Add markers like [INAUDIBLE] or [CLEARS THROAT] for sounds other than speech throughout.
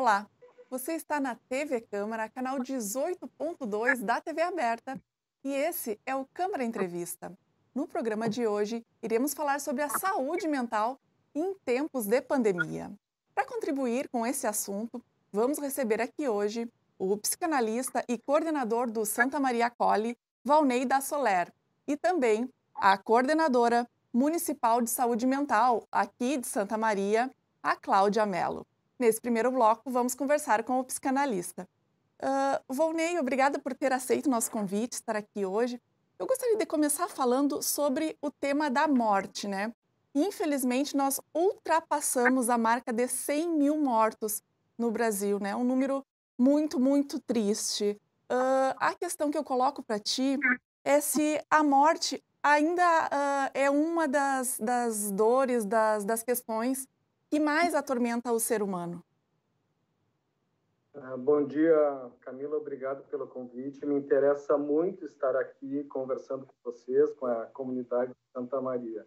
Olá, você está na TV Câmara, canal 18.2 da TV Aberta, e esse é o Câmara Entrevista. No programa de hoje, iremos falar sobre a saúde mental em tempos de pandemia. Para contribuir com esse assunto, vamos receber aqui hoje o psicanalista e coordenador do Santa Maria Colli, Valnei da Soler, e também a coordenadora municipal de saúde mental aqui de Santa Maria, a Cláudia Mello. Nesse primeiro bloco, vamos conversar com o psicanalista. Uh, Volney, obrigada por ter aceito o nosso convite, estar aqui hoje. Eu gostaria de começar falando sobre o tema da morte, né? Infelizmente, nós ultrapassamos a marca de 100 mil mortos no Brasil, né? Um número muito, muito triste. Uh, a questão que eu coloco para ti é se a morte ainda uh, é uma das, das dores, das, das questões que mais atormenta o ser humano? Ah, bom dia, Camila. Obrigado pelo convite. Me interessa muito estar aqui conversando com vocês, com a comunidade de Santa Maria.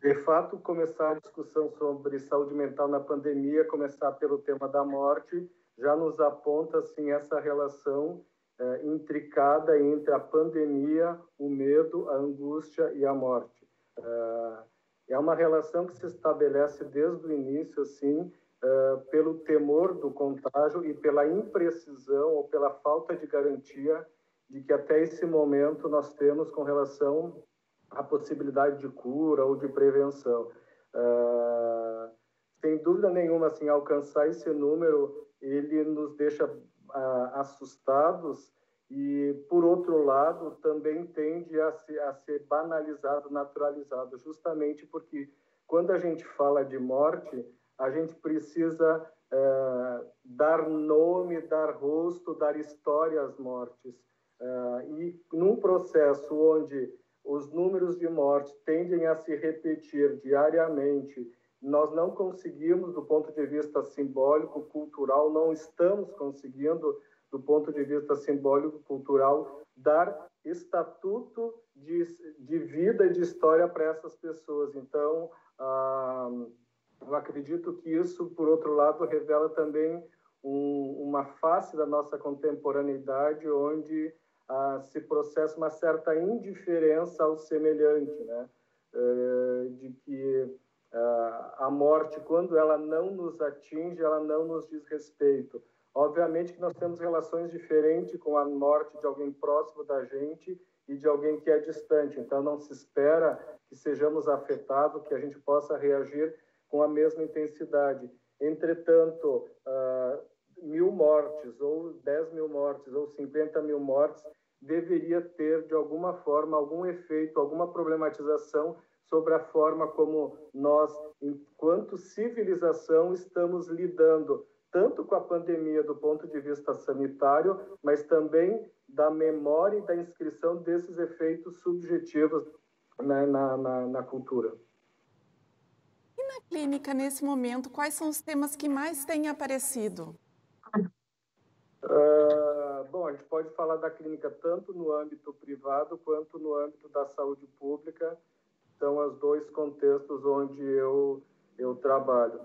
De fato, começar a discussão sobre saúde mental na pandemia, começar pelo tema da morte, já nos aponta assim essa relação eh, intricada entre a pandemia, o medo, a angústia e a morte. Uh, é uma relação que se estabelece desde o início, assim, uh, pelo temor do contágio e pela imprecisão ou pela falta de garantia de que até esse momento nós temos com relação à possibilidade de cura ou de prevenção. Uh, sem dúvida nenhuma, assim, alcançar esse número, ele nos deixa uh, assustados e, por outro lado, também tende a, se, a ser banalizado, naturalizado, justamente porque quando a gente fala de morte, a gente precisa é, dar nome, dar rosto, dar história às mortes. É, e num processo onde os números de morte tendem a se repetir diariamente, nós não conseguimos, do ponto de vista simbólico, cultural, não estamos conseguindo do ponto de vista simbólico, cultural, dar estatuto de, de vida e de história para essas pessoas. Então, ah, eu acredito que isso, por outro lado, revela também um, uma face da nossa contemporaneidade onde ah, se processa uma certa indiferença ao semelhante, né? Eh, de que ah, a morte, quando ela não nos atinge, ela não nos diz respeito. Obviamente que nós temos relações diferentes com a morte de alguém próximo da gente e de alguém que é distante. Então, não se espera que sejamos afetados, que a gente possa reagir com a mesma intensidade. Entretanto, uh, mil mortes, ou 10 mil mortes, ou 50 mil mortes, deveria ter, de alguma forma, algum efeito, alguma problematização sobre a forma como nós, enquanto civilização, estamos lidando tanto com a pandemia do ponto de vista sanitário, mas também da memória e da inscrição desses efeitos subjetivos né, na, na, na cultura. E na clínica, nesse momento, quais são os temas que mais têm aparecido? Uh, bom, a gente pode falar da clínica tanto no âmbito privado quanto no âmbito da saúde pública. São os dois contextos onde eu, eu trabalho.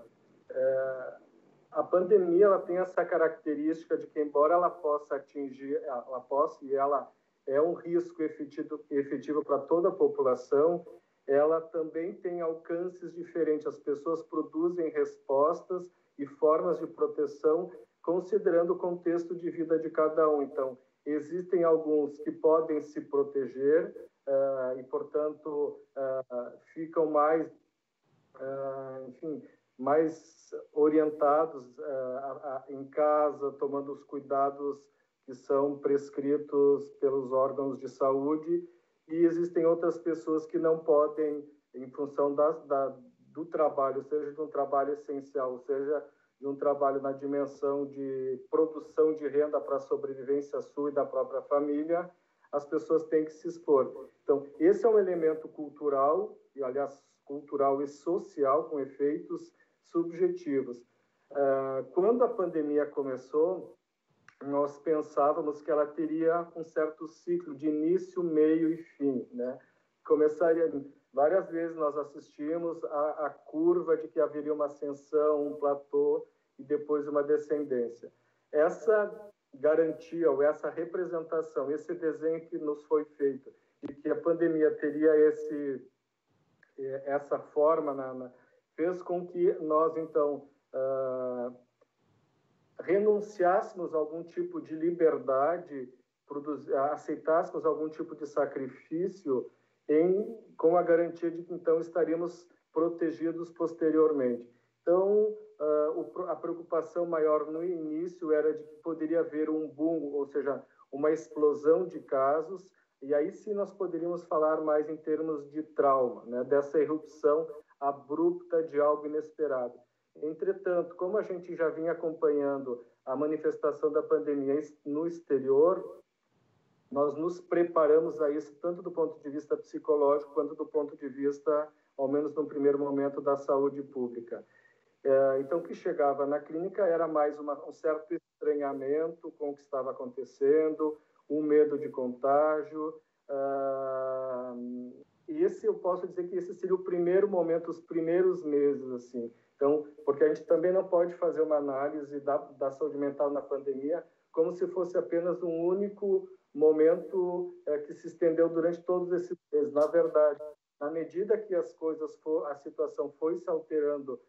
Uh, a pandemia ela tem essa característica de que, embora ela possa atingir, ela possa e ela é um risco efetivo, efetivo para toda a população, ela também tem alcances diferentes. As pessoas produzem respostas e formas de proteção considerando o contexto de vida de cada um. Então, existem alguns que podem se proteger uh, e, portanto, uh, ficam mais, uh, enfim, mais orientados uh, em casa, tomando os cuidados que são prescritos pelos órgãos de saúde, e existem outras pessoas que não podem, em função da, da, do trabalho, seja de um trabalho essencial, seja de um trabalho na dimensão de produção de renda para a sobrevivência sua e da própria família, as pessoas têm que se expor. Então, esse é um elemento cultural, e aliás, cultural e social, com efeitos subjetivos. Uh, quando a pandemia começou, nós pensávamos que ela teria um certo ciclo de início, meio e fim, né? Começaria várias vezes nós assistimos a, a curva de que haveria uma ascensão, um platô e depois uma descendência. Essa garantia ou essa representação, esse desenho que nos foi feito de que a pandemia teria esse eh, essa forma na, na, fez com que nós então uh, renunciássemos a algum tipo de liberdade, aceitássemos algum tipo de sacrifício em, com a garantia de que então estaríamos protegidos posteriormente. Então, uh, a preocupação maior no início era de que poderia haver um boom, ou seja, uma explosão de casos, e aí sim nós poderíamos falar mais em termos de trauma, né, dessa erupção abrupta de algo inesperado. Entretanto, como a gente já vinha acompanhando a manifestação da pandemia no exterior, nós nos preparamos a isso tanto do ponto de vista psicológico quanto do ponto de vista, ao menos no primeiro momento, da saúde pública. É, então, o que chegava na clínica era mais uma, um certo estranhamento com o que estava acontecendo, um medo de contágio. Uh, esse eu posso dizer que esse seria o primeiro momento, os primeiros meses, assim. Então, porque a gente também não pode fazer uma análise da, da saúde mental na pandemia como se fosse apenas um único momento é, que se estendeu durante todos esses meses. Na verdade, na medida que as coisas for, a situação foi se alterando,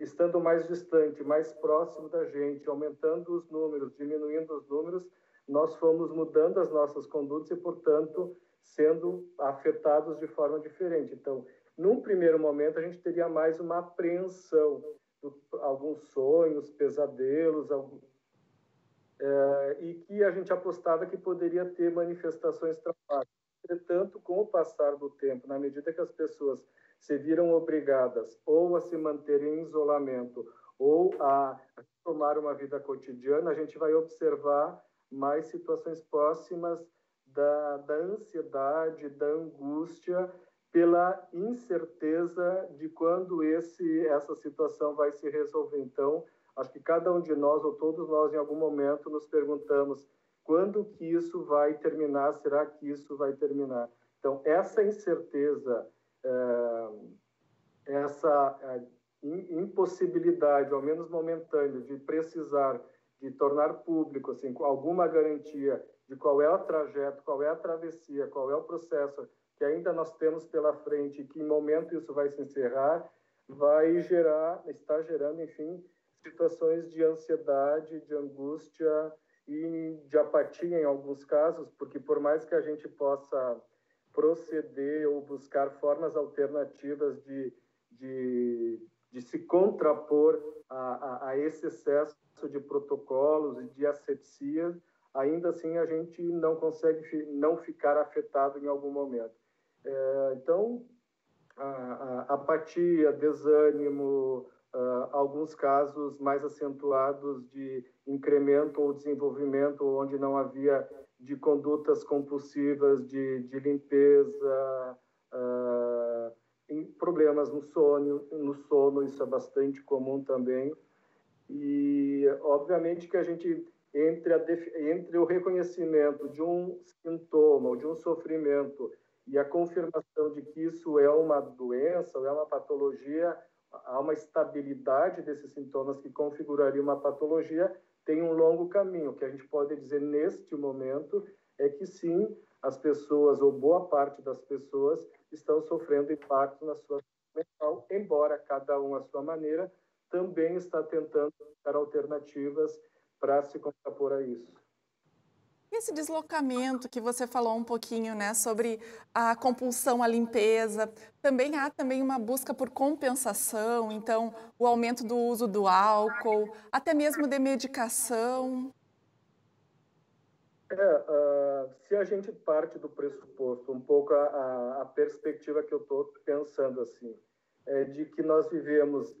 estando mais distante, mais próximo da gente, aumentando os números, diminuindo os números, nós fomos mudando as nossas condutas e, portanto, sendo afetados de forma diferente. Então, num primeiro momento, a gente teria mais uma apreensão, alguns sonhos, pesadelos, alguns é, e que a gente apostava que poderia ter manifestações traumáticas. Entretanto, com o passar do tempo, na medida que as pessoas se viram obrigadas ou a se manterem em isolamento ou a tomar uma vida cotidiana, a gente vai observar mais situações próximas da, da ansiedade, da angústia, pela incerteza de quando esse, essa situação vai se resolver. Então, Acho que cada um de nós, ou todos nós, em algum momento, nos perguntamos quando que isso vai terminar, será que isso vai terminar? Então, essa incerteza, é, essa é, impossibilidade, ao menos momentânea, de precisar de tornar público assim, alguma garantia de qual é o trajeto, qual é a travessia, qual é o processo que ainda nós temos pela frente, que em momento isso vai se encerrar, vai gerar, está gerando, enfim, situações de ansiedade, de angústia e de apatia em alguns casos, porque por mais que a gente possa proceder ou buscar formas alternativas de, de, de se contrapor a, a, a, esse excesso de protocolos e de asepsia, ainda assim a gente não consegue não ficar afetado em algum momento. É, então, a, a apatia, desânimo, uh, alguns casos mais acentuados de incremento ou desenvolvimento onde não havia de condutas compulsivas de, de limpeza, uh, problemas no sono, no sono, isso é bastante comum também. E, obviamente, que a gente, entre, entre o reconhecimento de um sintoma ou de um sofrimento e a confirmação de que isso é uma doença ou é uma patologia, há uma estabilidade desses sintomas que configuraria uma patologia, tem um longo caminho. O que a gente pode dizer neste momento é que sim, as pessoas, ou boa parte das pessoas, estão sofrendo impacto na sua mental, embora cada um à sua maneira também está tentando buscar alternativas para se contrapor a isso. Esse deslocamento que você falou um pouquinho, né, sobre a compulsão à limpeza, também há também uma busca por compensação, então o aumento do uso do álcool, até mesmo de medicação. É, uh, se a gente parte do pressuposto, um pouco a, a, a perspectiva que eu estou pensando assim, é de que nós vivemos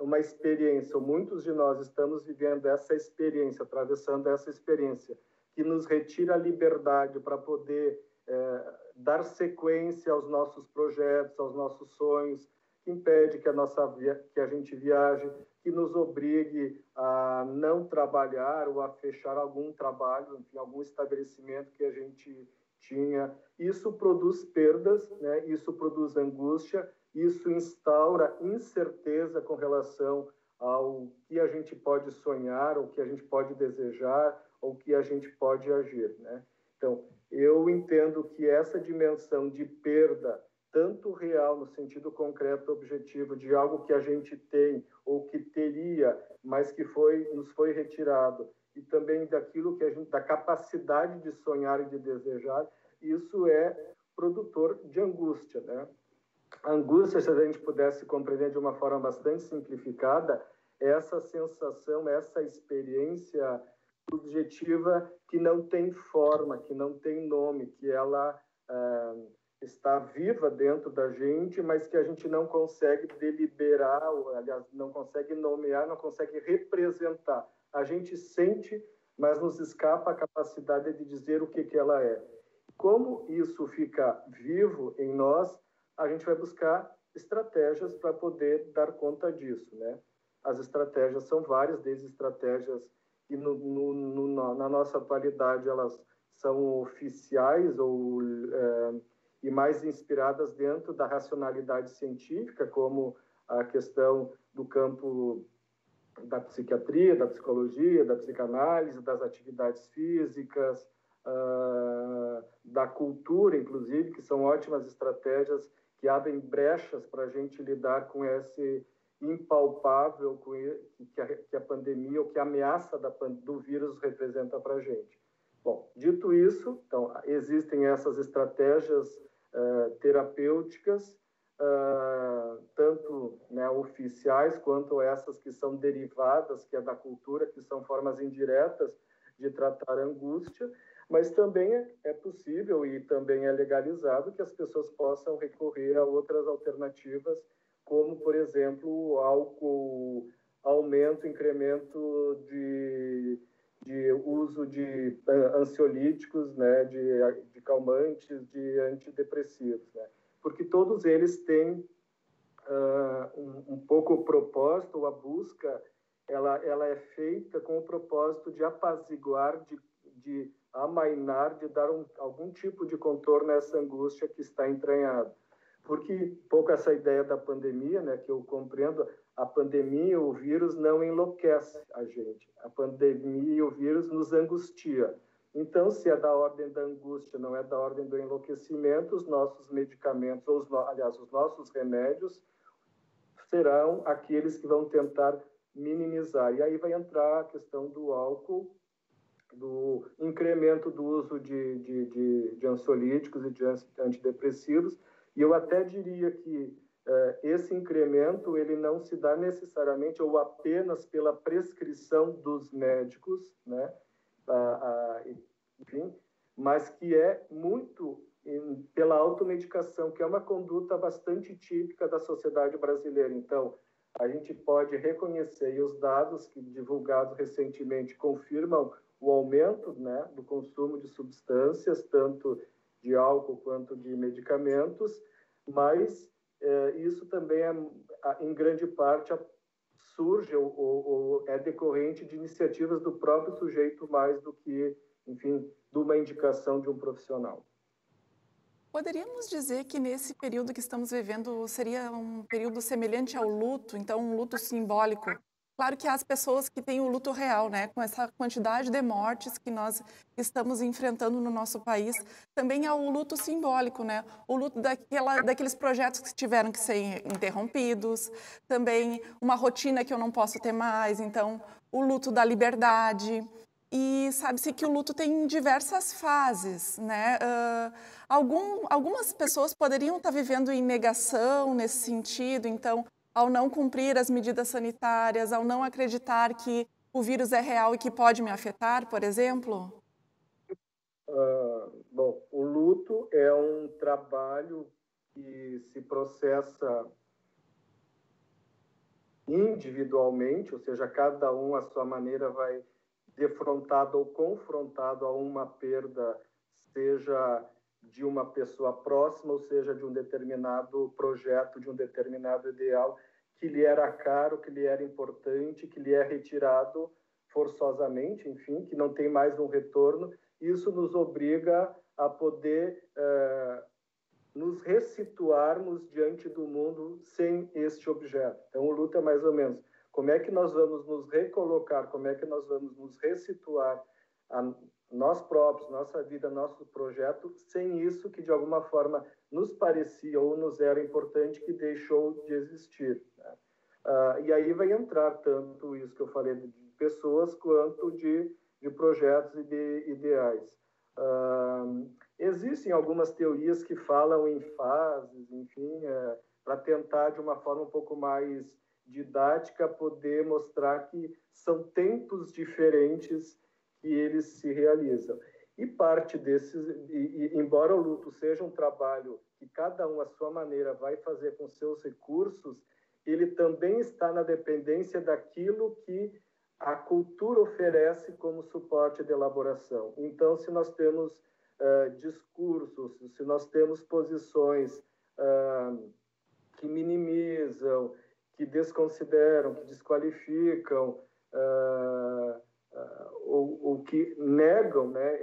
uma experiência, ou muitos de nós estamos vivendo essa experiência, atravessando essa experiência, que nos retira a liberdade para poder é, dar sequência aos nossos projetos, aos nossos sonhos, que impede que a nossa que a gente viaje, que nos obrigue a não trabalhar ou a fechar algum trabalho, enfim, algum estabelecimento que a gente tinha. Isso produz perdas, né? Isso produz angústia, isso instaura incerteza com relação ao que a gente pode sonhar, o que a gente pode desejar, ou que a gente pode agir, né? Então, eu entendo que essa dimensão de perda, tanto real no sentido concreto objetivo de algo que a gente tem ou que teria, mas que foi nos foi retirado, e também daquilo que a gente da capacidade de sonhar e de desejar, isso é produtor de angústia, né? Angústia, se a gente pudesse compreender de uma forma bastante simplificada, é essa sensação, essa experiência subjetiva que não tem forma, que não tem nome, que ela é, está viva dentro da gente, mas que a gente não consegue deliberar, aliás, não consegue nomear, não consegue representar. A gente sente, mas nos escapa a capacidade de dizer o que, que ela é. Como isso fica vivo em nós, a gente vai buscar estratégias para poder dar conta disso, né? As estratégias são várias, desde estratégias que no, no, no, na nossa atualidade elas são oficiais ou é, e mais inspiradas dentro da racionalidade científica, como a questão do campo da psiquiatria, da psicologia, da psicanálise, das atividades físicas, uh, da cultura, inclusive, que são ótimas estratégias que abrem brechas para a gente lidar com esse impalpável que a, que a pandemia ou que a ameaça da, do vírus representa para a gente. Bom, dito isso, então, existem essas estratégias uh, terapêuticas, uh, tanto né, oficiais quanto essas que são derivadas, que é da cultura, que são formas indiretas de tratar angústia, mas também é, é possível e também é legalizado que as pessoas possam recorrer a outras alternativas, como, por exemplo, álcool, aumento, incremento de, de uso de uh, ansiolíticos, né, de, de calmantes, de antidepressivos, né? porque todos eles têm uh, um, um pouco o propósito, a busca, ela, ela é feita com o propósito de apaziguar, de, de amainar, de dar um, algum tipo de contorno a essa angústia que está entranhada. Porque, pouco essa ideia da pandemia, né, que eu compreendo, a pandemia, o vírus não enlouquece a gente. A pandemia e o vírus nos angustia. Então, se é da ordem da angústia, não é da ordem do enlouquecimento, os nossos medicamentos, ou os, aliás, os nossos remédios, serão aqueles que vão tentar minimizar. E aí vai entrar a questão do álcool do incremento do uso de, de, de, de ansiolíticos e de antidepressivos, e eu até diria que eh, esse incremento ele não se dá necessariamente ou apenas pela prescrição dos médicos, né, enfim, mas que é muito em, pela automedicação, que é uma conduta bastante típica da sociedade brasileira. Então, a gente pode reconhecer, e os dados que divulgados recentemente confirmam o aumento né, do consumo de substâncias, tanto de álcool quanto de medicamentos, mas é, isso também é, em grande parte surge ou, ou, é decorrente de iniciativas do próprio sujeito mais do que, enfim, de uma indicação de um profissional. Poderíamos dizer que nesse período que estamos vivendo seria um período semelhante ao luto, então um luto simbólico, Claro que há as pessoas que têm o luto real, né? Com essa quantidade de mortes que nós estamos enfrentando no nosso país, também há o luto simbólico, né? O luto daquela, daqueles projetos que tiveram que ser interrompidos, também uma rotina que eu não posso ter mais, então o luto da liberdade. E sabe-se que o luto tem diversas fases, né? Uh, algum, algumas pessoas poderiam estar vivendo em negação nesse sentido, então ao não cumprir as medidas sanitárias, ao não acreditar que o vírus é real e que pode me afetar, por exemplo? Uh, bom, o luto é um trabalho que se processa individualmente, ou seja, cada um à sua maneira vai defrontado ou confrontado a uma perda, seja de uma pessoa próxima, ou seja, de um determinado projeto, de um determinado ideal que lhe era caro, que lhe era importante, que lhe é retirado forçosamente, enfim, que não tem mais um retorno. Isso nos obriga a poder uh, nos ressituarmos diante do mundo sem este objeto. Então, o luto é mais ou menos como é que nós vamos nos recolocar, como é que nós vamos nos resituar a nós próprios, nossa vida, nosso projeto, sem isso que de alguma forma nos parecia ou nos era importante que deixou de existir. Né? Uh, e aí vai entrar tanto isso que eu falei de pessoas quanto de, de projetos e de ideais. Uh, existem algumas teorias que falam em fases, enfim, é, para tentar de uma forma um pouco mais didática poder mostrar que são tempos diferentes que eles se realizam. E parte desses, e, e, embora o luto seja um trabalho que cada um à sua maneira vai fazer com seus recursos, ele também está na dependência daquilo que a cultura oferece como suporte de elaboração. Então, se nós temos uh, discursos, se nós temos posições uh, que minimizam, que desconsideram, que desqualificam, uh, ou, ou, que negam né,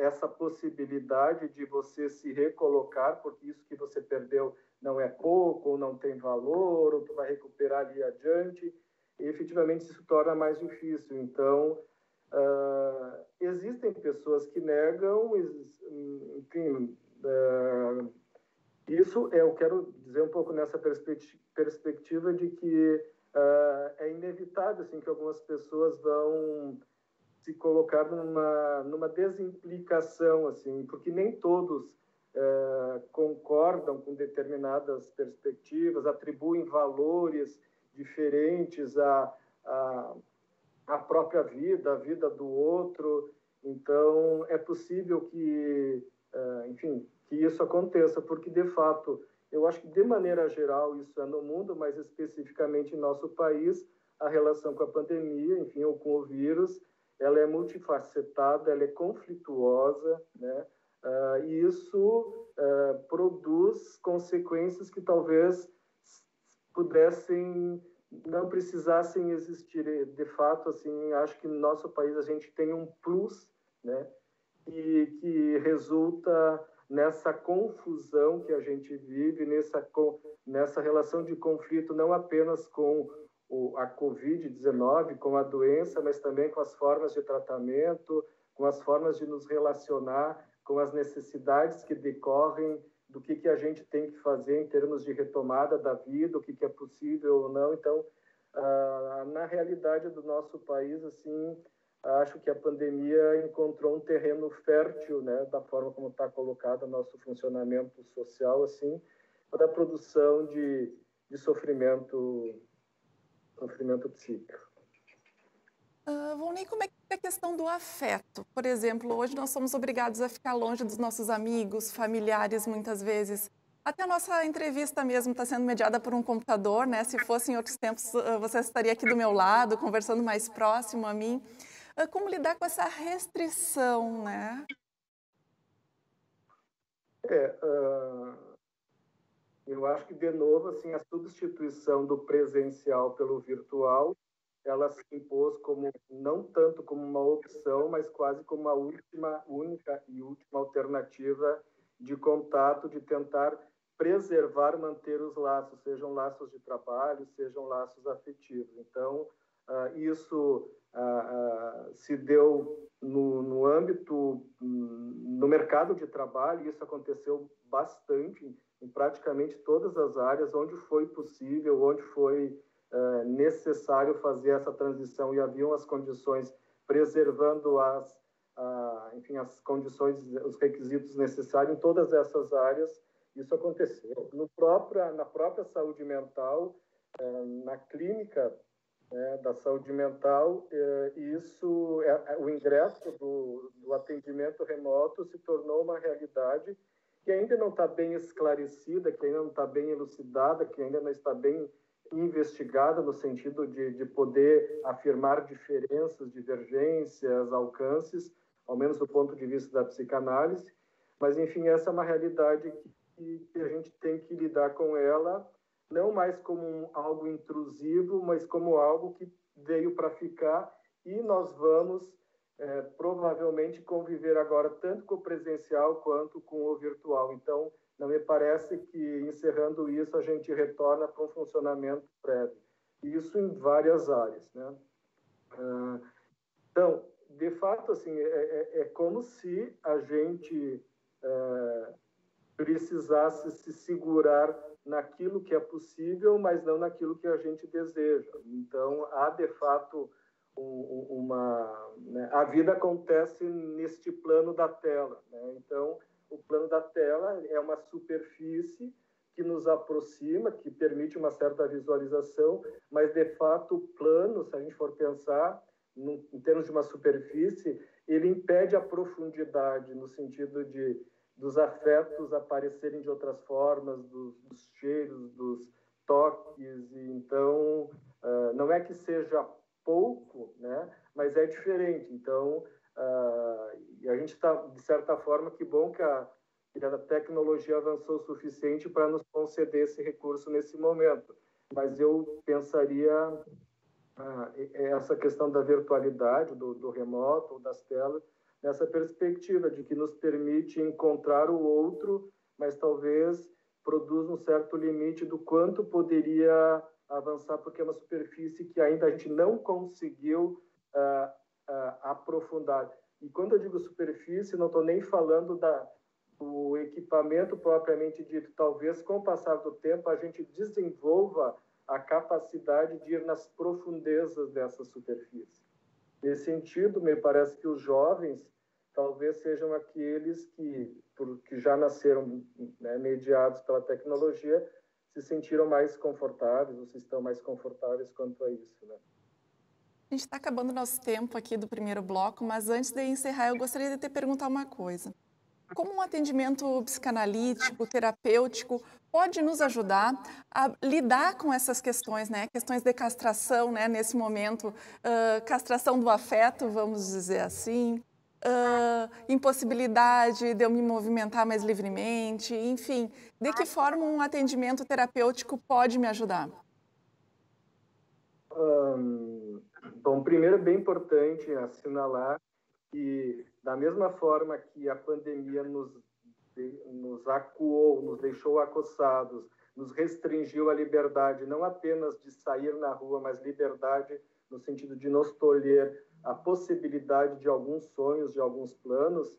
essa possibilidade de você se recolocar, porque isso que você perdeu não é pouco, ou não tem valor, ou tu vai recuperar ali adiante, e efetivamente isso torna mais difícil. Então, uh, existem pessoas que negam, enfim, uh, isso eu quero dizer um pouco nessa perspectiva de que uh, é inevitável assim que algumas pessoas vão se colocar numa numa desimplicação assim, porque nem todos uh, concordam com determinadas perspectivas, atribuem valores diferentes à, à, à própria vida, à vida do outro. Então, é possível que, uh, enfim, que isso aconteça, porque de fato, eu acho que de maneira geral isso é no mundo, mas especificamente em nosso país, a relação com a pandemia, enfim, ou com o vírus, ela é multifacetada, ela é conflituosa, né? Uh, e isso uh, produz consequências que talvez pudessem não precisassem existir de fato assim acho que no nosso país a gente tem um plus né e que resulta nessa confusão que a gente vive nessa nessa relação de conflito não apenas com o, a covid-19 com a doença mas também com as formas de tratamento com as formas de nos relacionar com as necessidades que decorrem do que, que a gente tem que fazer em termos de retomada da vida, o que, que é possível ou não. Então, ah, na realidade do nosso país, assim, acho que a pandemia encontrou um terreno fértil, né, da forma como está colocado nosso funcionamento social, assim, para a produção de, de sofrimento, sofrimento psíquico. Uh, Volney, como é que é a questão do afeto? Por exemplo, hoje nós somos obrigados a ficar longe dos nossos amigos, familiares, muitas vezes. Até a nossa entrevista mesmo está sendo mediada por um computador, né? Se fosse em outros tempos, uh, você estaria aqui do meu lado, conversando mais próximo a mim. Uh, como lidar com essa restrição, né? É, uh, eu acho que, de novo, assim, a substituição do presencial pelo virtual ela se impôs como não tanto como uma opção, mas quase como a última, única e última alternativa de contato, de tentar preservar, manter os laços, sejam laços de trabalho, sejam laços afetivos. Então, uh, isso uh, se deu no, no âmbito, no mercado de trabalho, isso aconteceu bastante em praticamente todas as áreas, onde foi possível, onde foi é, necessário fazer essa transição e haviam as condições preservando as enfim as condições os requisitos necessários em todas essas áreas isso aconteceu. No própria na própria saúde mental é, na clínica né, da saúde mental é, isso o ingresso do, do atendimento remoto se tornou uma realidade que ainda não está bem esclarecida que ainda não está bem elucidada que ainda não está bem investigada no sentido de, de poder afirmar diferenças, divergências, alcances, ao menos do ponto de vista da psicanálise. Mas, enfim, essa é uma realidade que, que a gente tem que lidar com ela, não mais como algo intrusivo, mas como algo que veio para ficar e nós vamos é, provavelmente conviver agora tanto com o presencial quanto com o virtual. Então, não me parece que, encerrando isso, a gente retorna para um funcionamento prévio. isso em várias áreas, né? Uh, então, de fato, assim, é, é, é, como se a gente é, precisasse se segurar naquilo que é possível, mas não naquilo que a gente deseja. Então, há de fato uma. Né, a vida acontece neste plano da tela. Né? Então, o plano da tela é uma superfície que nos aproxima, que permite uma certa visualização, mas de fato o plano, se a gente for pensar em termos de uma superfície, ele impede a profundidade no sentido de dos afetos aparecerem de outras formas, dos, dos cheiros, dos toques, e então uh, não é que seja pouco, né? Mas é diferente. Então uh, a gente está de certa forma que bom que a, que a tecnologia avançou o suficiente para nos conceder esse recurso nesse momento. Mas eu pensaria ah, essa questão da virtualidade, do, do remoto, das telas, nessa perspectiva de que nos permite encontrar o outro, mas talvez produz um certo limite do quanto poderia avançar, porque é uma superfície que ainda a gente não conseguiu uh, uh, aprofundar. E quando eu digo superfície, não estou nem falando da, do equipamento propriamente dito. Talvez, com o passar do tempo, a gente desenvolva a capacidade de ir nas profundezas dessa superfície. Nesse sentido, me parece que os jovens talvez sejam aqueles que, por, que já nasceram né, mediados pela tecnologia, se sentiram mais confortáveis, ou se estão mais confortáveis quanto a isso. Né? A gente está acabando nosso tempo aqui do primeiro bloco, mas antes de encerrar, eu gostaria de te perguntar uma coisa. Como um atendimento psicanalítico, terapêutico, pode nos ajudar a lidar com essas questões, né? Questões de castração, né? Nesse momento, uh, castração do afeto, vamos dizer assim, uh, impossibilidade de eu me movimentar mais livremente, enfim, de que forma um atendimento terapêutico pode me ajudar? Um, bom, primeiro é bem importante assinalar que da mesma forma que a pandemia nos nos acuou, nos deixou acossados, nos restringiu a liberdade, não apenas de sair na rua, mas liberdade no sentido de nos tolher a possibilidade de alguns sonhos, de alguns planos.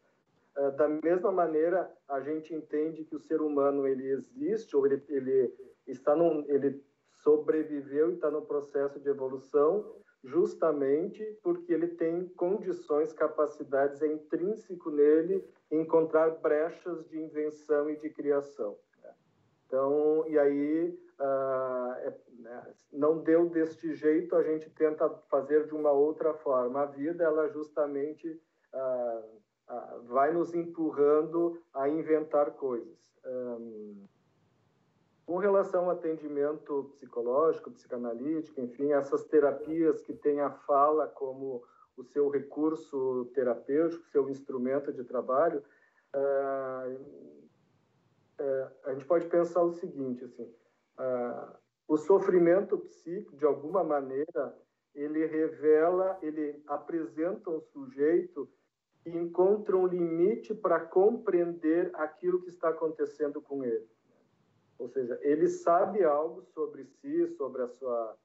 Eh, da mesma maneira, a gente entende que o ser humano ele existe ou ele, ele está num, ele sobreviveu e está no processo de evolução justamente porque ele tem condições, capacidades, é intrínseco nele encontrar brechas de invenção e de criação. Né? Então, e aí, uh, é, né, não deu deste jeito, a gente tenta fazer de uma outra forma. A vida, ela justamente uh, uh, vai nos empurrando a inventar coisas. Um, com relação ao atendimento psicológico, psicanalítico, enfim, essas terapias que têm a fala como o seu recurso terapêutico, seu instrumento de trabalho, é, é, a gente pode pensar o seguinte, assim, é, o sofrimento psíquico, de alguma maneira, ele revela, ele apresenta um sujeito que encontra um limite para compreender aquilo que está acontecendo com ele. Ou seja, ele sabe algo sobre si, sobre a sua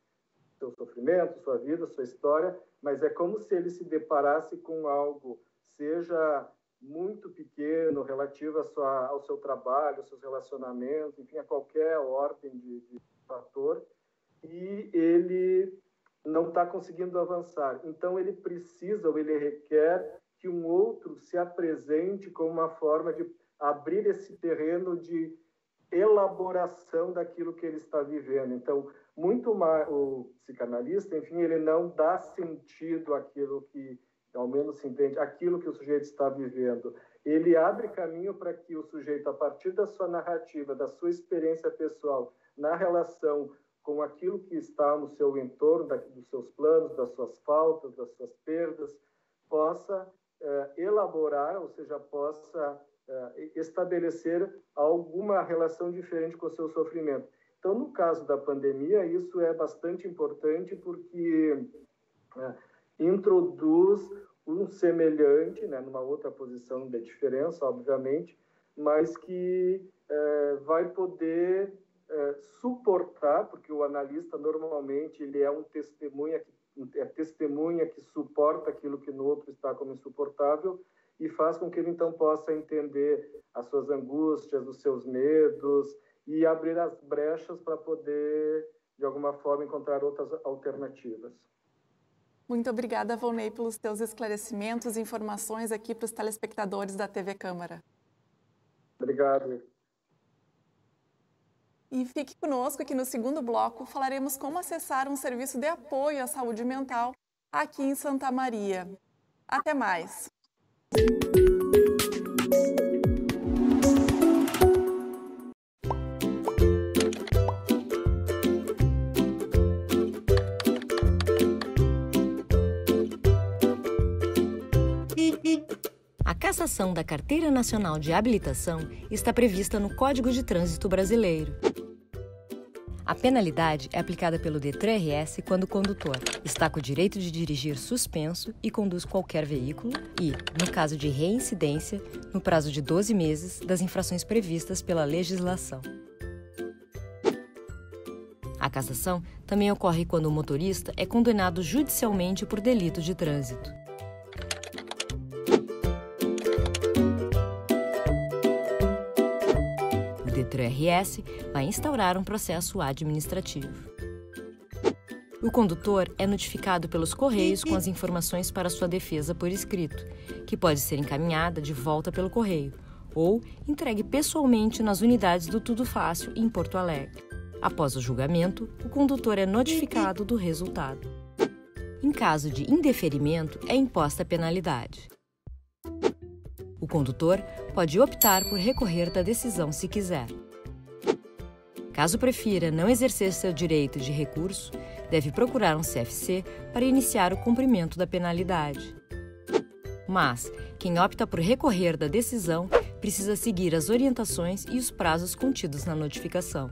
seu sofrimento, sua vida, sua história, mas é como se ele se deparasse com algo, seja muito pequeno, relativo sua, ao seu trabalho, aos seus relacionamentos, enfim, a qualquer ordem de, de fator, e ele não está conseguindo avançar. Então, ele precisa ou ele requer que um outro se apresente como uma forma de abrir esse terreno de elaboração daquilo que ele está vivendo. Então, muito mais o psicanalista, enfim, ele não dá sentido àquilo que, ao menos se entende, aquilo que o sujeito está vivendo. Ele abre caminho para que o sujeito, a partir da sua narrativa, da sua experiência pessoal, na relação com aquilo que está no seu entorno, dos seus planos, das suas faltas, das suas perdas, possa eh, elaborar, ou seja, possa estabelecer alguma relação diferente com o seu sofrimento. Então, no caso da pandemia, isso é bastante importante porque é, introduz um semelhante, né, numa outra posição de diferença, obviamente, mas que é, vai poder é, suportar, porque o analista normalmente ele é um testemunha é testemunha que suporta aquilo que no outro está como insuportável e faz com que ele então possa entender as suas angústias, os seus medos e abrir as brechas para poder de alguma forma encontrar outras alternativas. Muito obrigada, Volney, pelos teus esclarecimentos e informações aqui para os telespectadores da TV Câmara. Obrigado. E fique conosco aqui no segundo bloco, falaremos como acessar um serviço de apoio à saúde mental aqui em Santa Maria. Até mais! A cassação da Carteira Nacional de Habilitação está prevista no Código de Trânsito Brasileiro. A penalidade é aplicada pelo Detran RS quando o condutor está com o direito de dirigir suspenso e conduz qualquer veículo e, no caso de reincidência, no prazo de 12 meses das infrações previstas pela legislação. A cassação também ocorre quando o motorista é condenado judicialmente por delito de trânsito. Detran RS vai instaurar um processo administrativo. O condutor é notificado pelos Correios com as informações para sua defesa por escrito, que pode ser encaminhada de volta pelo correio ou entregue pessoalmente nas unidades do Tudo Fácil em Porto Alegre. Após o julgamento, o condutor é notificado do resultado. Em caso de indeferimento, é imposta a penalidade. O condutor pode optar por recorrer da decisão se quiser. Caso prefira não exercer seu direito de recurso, deve procurar um CFC para iniciar o cumprimento da penalidade. Mas, quem opta por recorrer da decisão precisa seguir as orientações e os prazos contidos na notificação.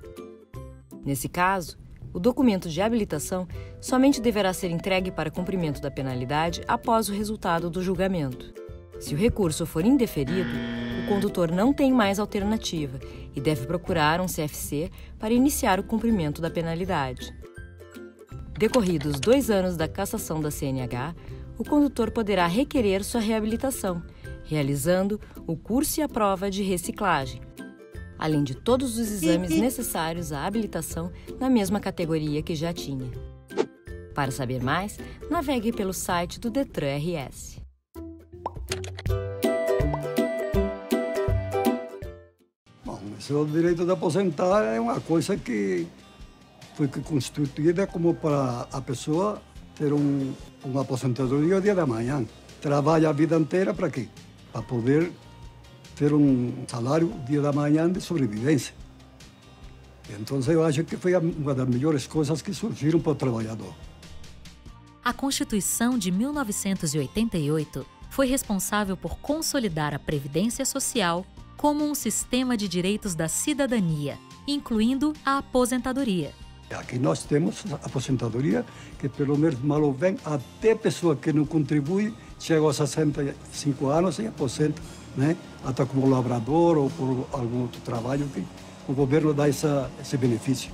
Nesse caso, o documento de habilitação somente deverá ser entregue para cumprimento da penalidade após o resultado do julgamento. Se o recurso for indeferido, o condutor não tem mais alternativa e deve procurar um CFC para iniciar o cumprimento da penalidade. Decorridos dois anos da cassação da CNH, o condutor poderá requerer sua reabilitação, realizando o curso e a prova de reciclagem, além de todos os exames [LAUGHS] necessários à habilitação na mesma categoria que já tinha. Para saber mais, navegue pelo site do Detran RS. O direito de aposentar é uma coisa que foi constituída como para a pessoa ter um, uma aposentadoria o dia da manhã. Trabalha a vida inteira para quê? Para poder ter um salário dia da manhã de sobrevivência. Então eu acho que foi uma das melhores coisas que surgiram para o trabalhador. A Constituição de 1988 foi responsável por consolidar a previdência social como um sistema de direitos da cidadania, incluindo a aposentadoria. Aqui nós temos a aposentadoria, que pelo menos mal ou bem, até pessoa que não contribui chega aos 65 anos e aposenta, né? até como labrador ou por algum outro trabalho que o governo dá essa, esse benefício.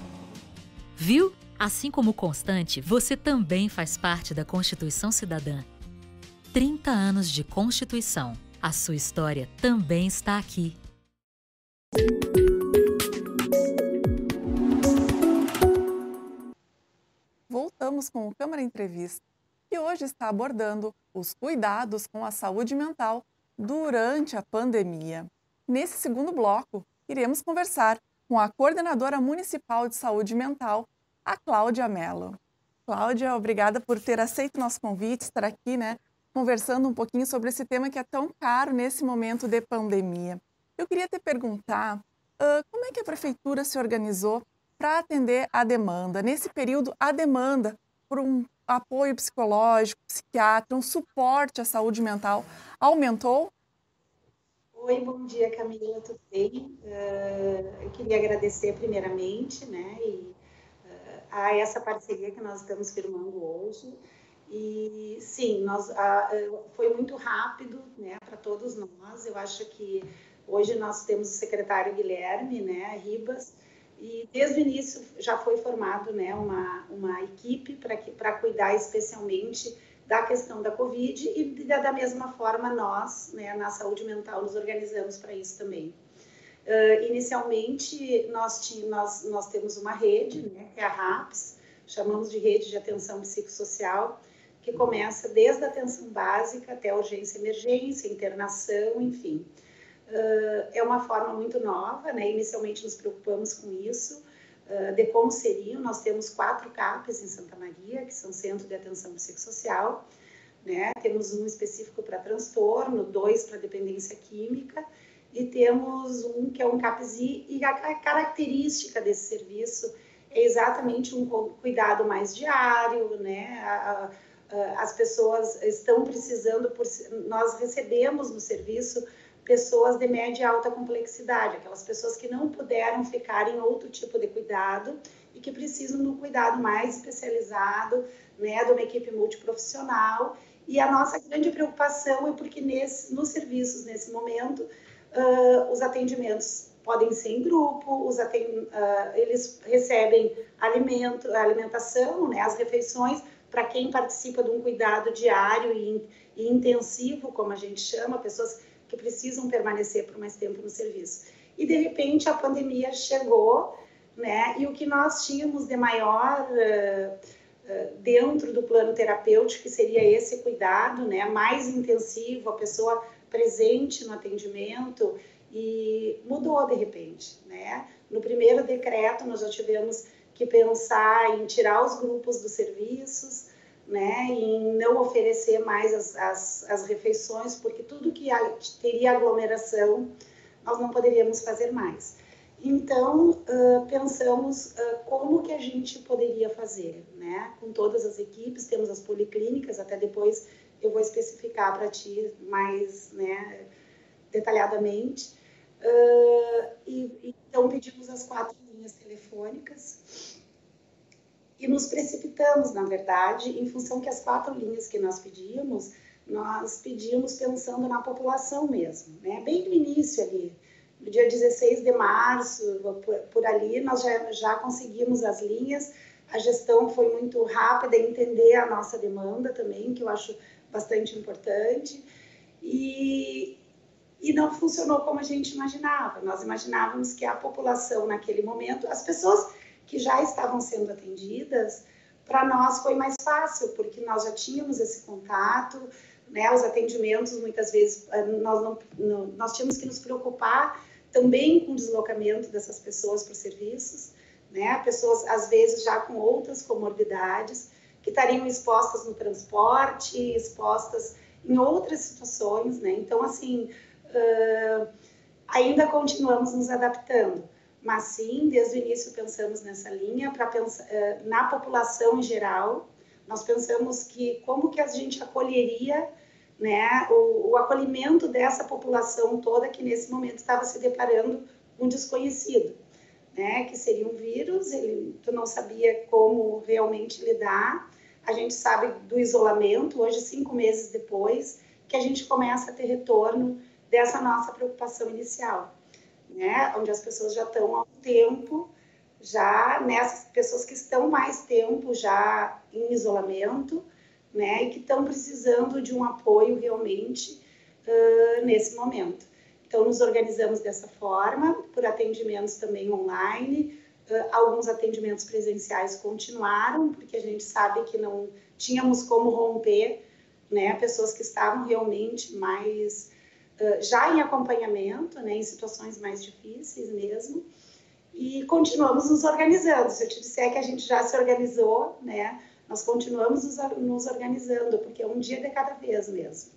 Viu? Assim como Constante, você também faz parte da Constituição Cidadã. 30 anos de Constituição. A sua história também está aqui. Voltamos com o Câmara Entrevista, que hoje está abordando os cuidados com a saúde mental durante a pandemia. Nesse segundo bloco, iremos conversar com a coordenadora municipal de saúde mental, a Cláudia Mello. Cláudia, obrigada por ter aceito nosso convite, estar aqui, né, conversando um pouquinho sobre esse tema que é tão caro nesse momento de pandemia. Eu queria te perguntar uh, como é que a prefeitura se organizou para atender a demanda. Nesse período, a demanda por um apoio psicológico, psiquiatra, um suporte à saúde mental aumentou? Oi, bom dia, Camila, tudo bem? Uh, eu queria agradecer primeiramente, né, e, uh, a essa parceria que nós estamos firmando hoje. E sim, nós, a, foi muito rápido né, para todos nós. Eu acho que hoje nós temos o secretário Guilherme né, Ribas, E desde o início já foi formado né, uma, uma equipe para cuidar especialmente da questão da Covid e da mesma forma nós, né, na saúde mental, nos organizamos para isso também. Uh, inicialmente, nós, nós, nós temos uma rede, né, que é a RAPS, chamamos de Rede de Atenção Psicossocial, que começa desde a atenção básica até urgência emergência, internação, enfim. Uh, é uma forma muito nova, né? Inicialmente nos preocupamos com isso, uh, de como seriam. Nós temos quatro CAPs em Santa Maria, que são Centro de Atenção Psicossocial, né? Temos um específico para transtorno, dois para dependência química e temos um que é um CAPSI e a característica desse serviço é exatamente um cuidado mais diário, né? A, a, as pessoas estão precisando, por, nós recebemos no serviço pessoas de média e alta complexidade, aquelas pessoas que não puderam ficar em outro tipo de cuidado e que precisam de um cuidado mais especializado, né, de uma equipe multiprofissional. E a nossa grande preocupação é porque nesse, nos serviços, nesse momento, uh, os atendimentos podem ser em grupo, os atend, uh, eles recebem alimento, alimentação, né, as refeições, para quem participa de um cuidado diário e, e intensivo, como a gente chama, pessoas que precisam permanecer por mais tempo no serviço. E de repente a pandemia chegou, né? E o que nós tínhamos de maior uh, uh, dentro do plano terapêutico, que seria esse cuidado, né? Mais intensivo, a pessoa presente no atendimento e mudou de repente, né? No primeiro decreto nós já tivemos que pensar em tirar os grupos dos serviços, né, em não oferecer mais as, as, as refeições, porque tudo que teria aglomeração, nós não poderíamos fazer mais. Então, uh, pensamos uh, como que a gente poderia fazer, né? Com todas as equipes, temos as policlínicas, até depois eu vou especificar para ti mais né, detalhadamente. Uh, e, então, pedimos as quatro linhas telefônicas e nos precipitamos, na verdade, em função que as quatro linhas que nós pedíamos, nós pedimos pensando na população mesmo, né? Bem no início ali, no dia 16 de março, por, por ali, nós já, já conseguimos as linhas, a gestão foi muito rápida em entender a nossa demanda também, que eu acho bastante importante, e, e não funcionou como a gente imaginava. Nós imaginávamos que a população naquele momento, as pessoas que já estavam sendo atendidas, para nós foi mais fácil, porque nós já tínhamos esse contato, né, os atendimentos muitas vezes eh, nós não, não, nós tínhamos que nos preocupar também com o deslocamento dessas pessoas para os serviços, né, pessoas às vezes já com outras comorbidades que estariam expostas no transporte, expostas em outras situações, né, então assim uh, ainda continuamos nos adaptando mas sim, desde o início pensamos nessa linha para eh, na população em geral. Nós pensamos que como que a gente acolheria, né, o, o acolhimento dessa população toda que nesse momento estava se deparando com um desconhecido, né, que seria um vírus, ele, tu não sabia como realmente lidar. A gente sabe do isolamento, hoje cinco meses depois, que a gente começa a ter retorno dessa nossa preocupação inicial né? Onde as pessoas já estão há um tempo, já nessas pessoas que estão mais tempo já em isolamento, né? E que estão precisando de um apoio realmente uh, nesse momento. Então, nos organizamos dessa forma, por atendimentos também online. Uh, alguns atendimentos presenciais continuaram, porque a gente sabe que não tínhamos como romper, né? Pessoas que estavam realmente mais já em acompanhamento, né, em situações mais difíceis mesmo, e continuamos nos organizando. Se eu te disser que a gente já se organizou, né, nós continuamos nos organizando, porque é um dia de cada vez mesmo.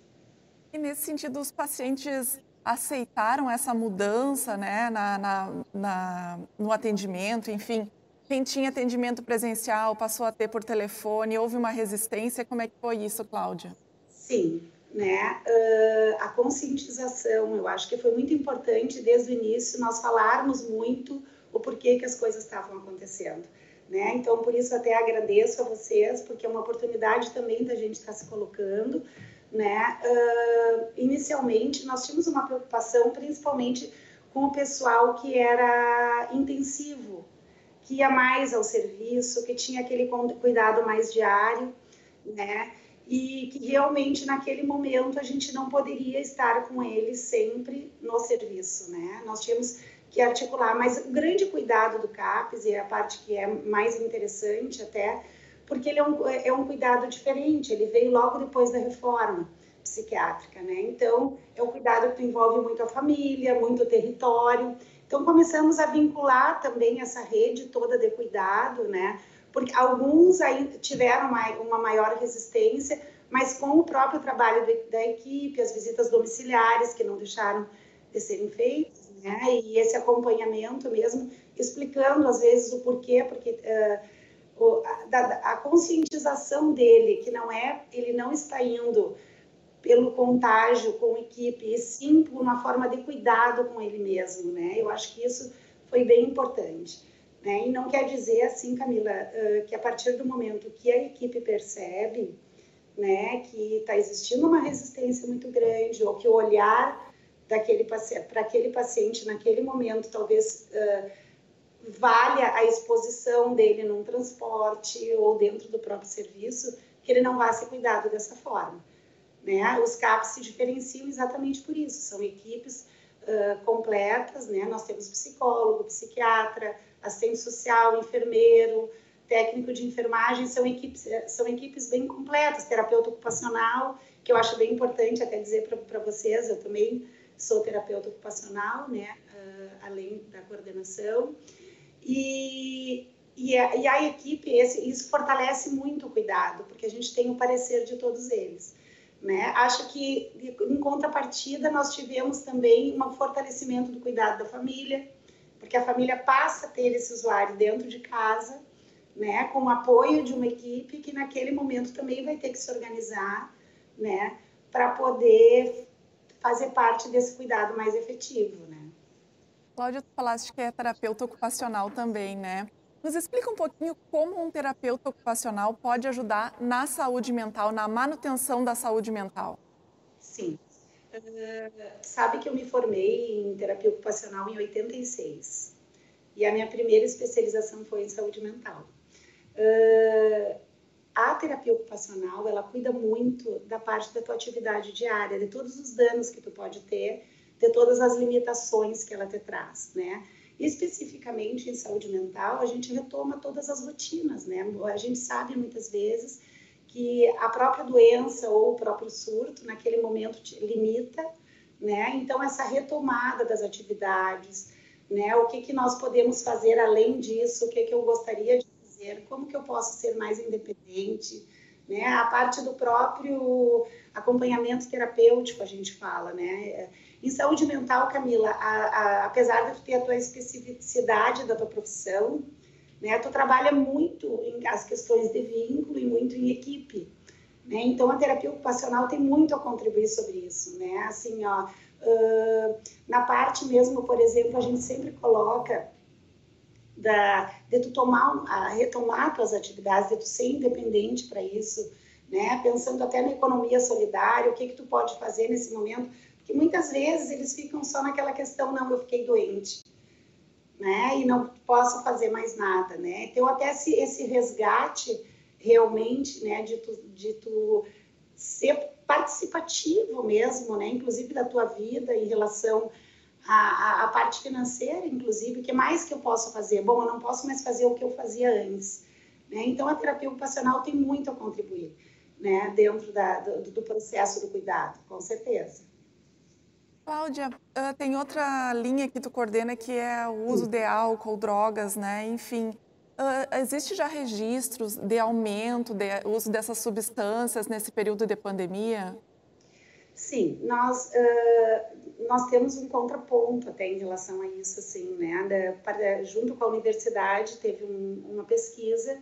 E nesse sentido, os pacientes aceitaram essa mudança né, na, na, na, no atendimento, enfim, quem tinha atendimento presencial passou a ter por telefone, houve uma resistência, como é que foi isso, Cláudia? Sim, né? Uh, a conscientização, eu acho que foi muito importante desde o início nós falarmos muito o porquê que as coisas estavam acontecendo. Né? Então, por isso até agradeço a vocês, porque é uma oportunidade também da gente estar se colocando. Né? Uh, inicialmente, nós tínhamos uma preocupação principalmente com o pessoal que era intensivo, que ia mais ao serviço, que tinha aquele cuidado mais diário, né? E que realmente naquele momento a gente não poderia estar com ele sempre no serviço, né? Nós tínhamos que articular, mas o grande cuidado do CAPES, e é a parte que é mais interessante até, porque ele é um, é um cuidado diferente, ele veio logo depois da reforma psiquiátrica, né? Então, é um cuidado que envolve muito a família, muito o território. Então, começamos a vincular também essa rede toda de cuidado, né? Porque alguns aí tiveram uma, maior resistência, mas com o próprio trabalho da equipe, as visitas domiciliares que não deixaram de serem feitas, né? E esse acompanhamento mesmo, explicando às vezes o porquê, porque uh, a, a conscientização dele, que não é, ele não está indo pelo contágio com a equipe, e sim por uma forma de cuidado com ele mesmo, né? Eu acho que isso foi bem importante. Né? E não quer dizer, assim, Camila, que a partir do momento que a equipe percebe né, que está existindo uma resistência muito grande, ou que o olhar daquele para aquele paciente naquele momento talvez uh, valha a exposição dele num transporte ou dentro do próprio serviço, que ele não vá ser cuidado dessa forma. Né? Os CAPs se diferenciam exatamente por isso, são equipes completas, né? nós temos psicólogo, psiquiatra, assistente social, enfermeiro, técnico de enfermagem, são equipes, são equipes bem completas, terapeuta ocupacional, que eu acho bem importante até dizer para vocês, eu também sou terapeuta ocupacional, né, uh, além da coordenação, e, e, a, e a equipe, esse, isso fortalece muito o cuidado, porque a gente tem o parecer de todos eles. Né? Acho que, em contrapartida, nós tivemos também um fortalecimento do cuidado da família, porque a família passa a ter esse usuário dentro de casa, né, com o apoio de uma equipe que naquele momento também vai ter que se organizar, né, para poder fazer parte desse cuidado mais efetivo, né. Cláudia, tu falaste que é terapeuta ocupacional também, né? Nos explica um pouquinho como um terapeuta ocupacional pode ajudar na saúde mental, na manutenção da saúde mental. Sim. Uh, sabe que eu me formei em terapia ocupacional em 86 e a minha primeira especialização foi em saúde mental. Uh, a terapia ocupacional ela cuida muito da parte da tua atividade diária, de todos os danos que tu pode ter, de todas as limitações que ela te traz, né? Especificamente em saúde mental, a gente retoma todas as rotinas, né? A gente sabe muitas vezes que a própria doença ou o próprio surto, naquele momento, limita, né? Então, essa retomada das atividades, né? O que, que nós podemos fazer além disso? O que, que eu gostaria de fazer? Como que eu posso ser mais independente? Né? A parte do próprio acompanhamento terapêutico, a gente fala, né? Em saúde mental, Camila, a, a, apesar de tu ter a tua especificidade da tua profissão, né, tu trabalha muito em as questões de vínculo e muito em equipe. Né? Então, a terapia ocupacional tem muito a contribuir sobre isso. Né? Assim, ó, uh, na parte mesmo, por exemplo, a gente sempre coloca da, de tu tomar, a, retomar tuas atividades, de tu ser independente para isso, né? Pensando até na economia solidária, o que que tu pode fazer nesse momento que muitas vezes eles ficam só naquela questão, não, eu fiquei doente, né? E não posso fazer mais nada, né? Então, até esse, esse resgate realmente, né, de tu, de tu ser participativo mesmo, né? Inclusive da tua vida em relação à, à, parte financeira, inclusive, o que mais que eu posso fazer? Bom, eu não posso mais fazer o que eu fazia antes, né? Então, a terapia ocupacional tem muito a contribuir, né? Dentro da, do, do processo do cuidado, com certeza. Cláudia, uh, tem outra linha que tu coordena que é o uso de álcool, drogas, né? Enfim, uh, existe já registros de aumento de uso dessas substâncias nesse período de pandemia? Sim, nós, uh, nós temos um contraponto até em relação a isso, assim, né? Da, para, junto com a universidade, teve um, uma pesquisa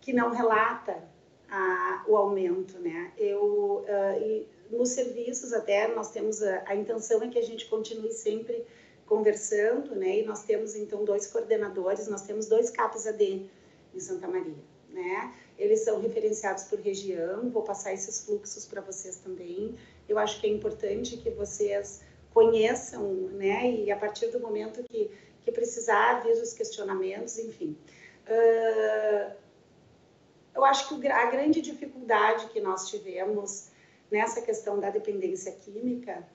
que não relata a, o aumento, né? Eu, uh, nos serviços até nós temos a, a, intenção é que a gente continue sempre conversando, né? E nós temos então dois coordenadores, nós temos dois CAPs AD em Santa Maria, né? Eles são referenciados por região, vou passar esses fluxos para vocês também. Eu acho que é importante que vocês conheçam, né? E a partir do momento que, que precisar, vir os questionamentos, enfim. Uh, eu acho que a grande dificuldade que nós tivemos nessa questão da dependência química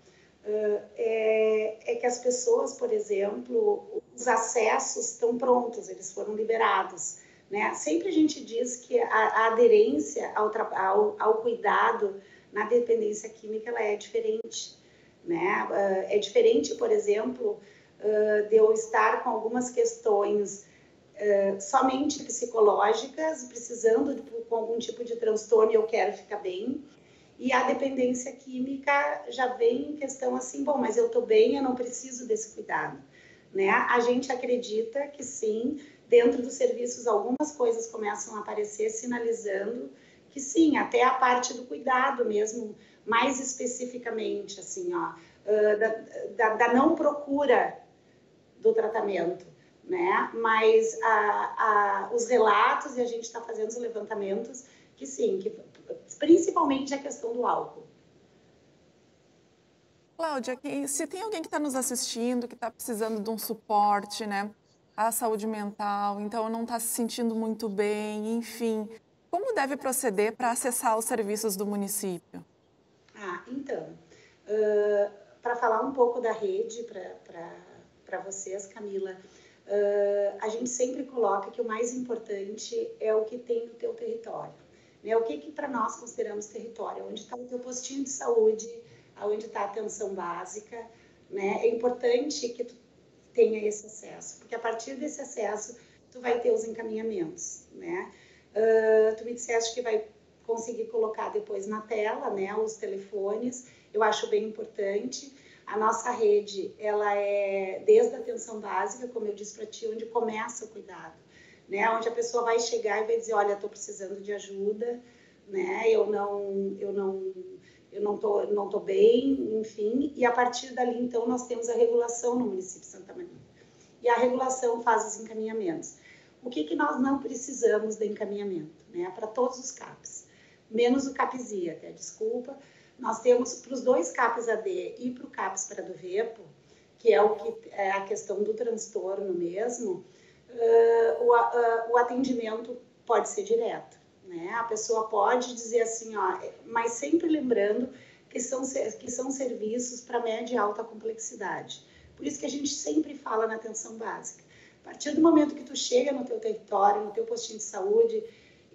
uh, é, é, que as pessoas, por exemplo, os acessos estão prontos, eles foram liberados. Né? Sempre a gente diz que a, a aderência ao, ao, ao, cuidado na dependência química ela é diferente. Né? Uh, é diferente, por exemplo, uh, de eu estar com algumas questões uh, somente psicológicas, precisando de, com algum tipo de transtorno e eu quero ficar bem, e a dependência química já vem em questão assim, bom, mas eu estou bem, eu não preciso desse cuidado. Né? A gente acredita que sim, dentro dos serviços algumas coisas começam a aparecer sinalizando que sim, até a parte do cuidado mesmo, mais especificamente, assim, ó, da, da, da não procura do tratamento, né? Mas a, a, os relatos, e a gente está fazendo os levantamentos, que sim, que, principalmente a questão do álcool. Cláudia, se tem alguém que está nos assistindo, que está precisando de um suporte, né? A saúde mental, então não está se sentindo muito bem, enfim. Como deve proceder para acessar os serviços do município? Ah, então, uh, para falar um pouco da rede para vocês, Camila, uh, a gente sempre coloca que o mais importante é o que tem no teu território. Né? O que, que para nós consideramos território? Onde está o teu postinho de saúde, onde está a atenção básica. Né? É importante que tu tenha esse acesso, porque a partir desse acesso tu vai ter os encaminhamentos. Né? Uh, tu me disseste que vai conseguir colocar depois na tela né, os telefones, eu acho bem importante. A nossa rede, ela é desde a atenção básica, como eu disse para ti, onde começa o cuidado, né? Onde a pessoa vai chegar e vai dizer, olha, estou precisando de ajuda, né? Eu não, eu não, eu não tô, não tô bem, enfim. E a partir dali, então, nós temos a regulação no município de Santa Maria. E a regulação faz os encaminhamentos. O que que nós não precisamos de encaminhamento, né? Para todos os CAPs, menos o CAPZIA, até desculpa nós temos para os dois CAPs AD e para o CAPs para do VEPO, que é o que é a questão do transtorno mesmo, uh, o, uh, o atendimento pode ser direto. Né? A pessoa pode dizer assim, ó, mas sempre lembrando que são, que são serviços para média e alta complexidade. Por isso que a gente sempre fala na atenção básica. A partir do momento que tu chega no teu território, no teu postinho de saúde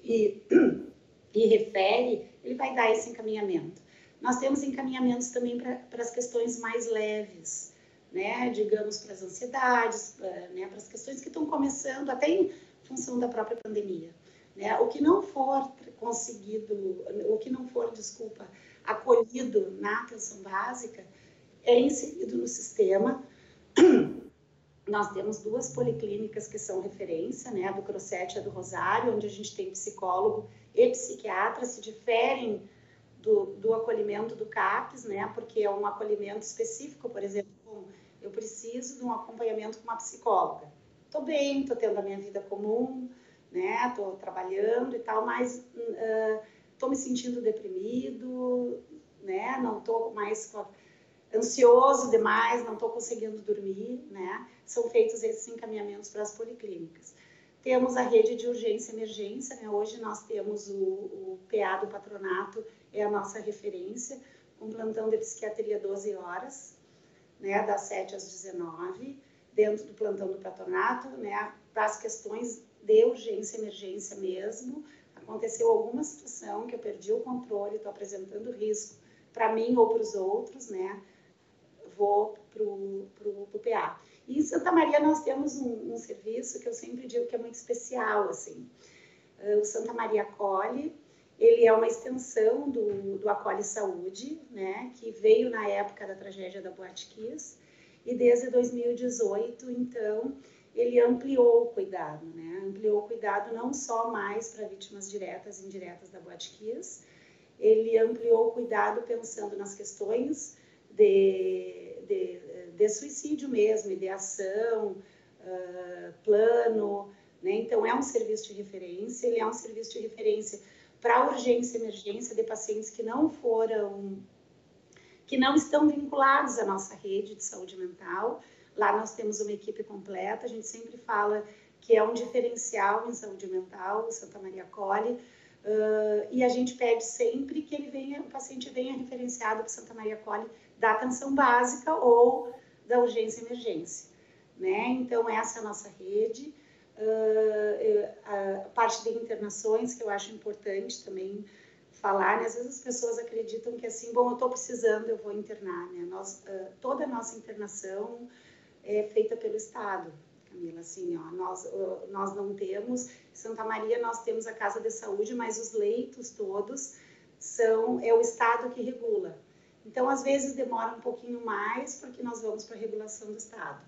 e, [CLEARS THROAT] e refere, ele vai dar esse encaminhamento. Nós temos encaminhamentos também para as questões mais leves, né? digamos, para as ansiedades, né? para as questões que estão começando, até em função da própria pandemia. Né? O que não for conseguido, o que não for, desculpa, acolhido na atenção básica, é inserido no sistema. [CLEARS THROAT] Nós temos duas policlínicas que são referência, né? a do Crosset e a do Rosário, onde a gente tem psicólogo e psiquiatra, se diferem do, do acolhimento do CAPES, né? Porque é um acolhimento específico, por exemplo, eu preciso de um acompanhamento com uma psicóloga. Estou bem, estou tendo a minha vida comum, né? Estou trabalhando e tal, mas uh, me sentindo deprimido, né? Não estou mais ansioso demais, não estou conseguindo dormir, né? São feitos esses encaminhamentos para as policlínicas. Temos a rede de urgência e emergência, né? Hoje nós temos o, o PA do patronato é a nossa referência, um plantão de psiquiatria 12 horas, né, das 7 às 19, dentro do plantão do patronato, né, para as questões de urgência, emergência mesmo. Aconteceu alguma situação que eu perdi o controle, estou apresentando risco para mim ou para os outros, né, vou para o PA. E em Santa Maria nós temos um, um, serviço que eu sempre digo que é muito especial, assim. O Santa Maria Acolhe, ele é uma extensão do, do Acolhe Saúde, né, que veio na época da tragédia da Boate Kiss, e desde 2018, então, ele ampliou o cuidado, né, ampliou o cuidado não só mais para vítimas diretas e indiretas da Boate Kiss, ele ampliou o cuidado pensando nas questões de, de, de suicídio mesmo, ideação, uh, plano, né, então é um serviço de referência, ele é um serviço de referência para urgência e emergência de pacientes que não foram que não estão vinculados à nossa rede de saúde mental. Lá nós temos uma equipe completa, a gente sempre fala que é um diferencial em saúde mental, Santa Maria Colhe, uh, e a gente pede sempre que ele venha, o paciente venha referenciado para Santa Maria Colhe da atenção básica ou da urgência e emergência, né? Então essa é a nossa rede. Uh, a parte de internações que eu acho importante também falar, né? Às vezes as pessoas acreditam que assim, bom, eu estou precisando, eu vou internar, né? Nós, uh, toda a nossa internação é feita pelo Estado, Camila, assim, ó, nós, nós não temos, Santa Maria nós temos a Casa de Saúde, mas os leitos todos são, é o Estado que regula. Então, às vezes demora um pouquinho mais, porque nós vamos para a regulação do Estado,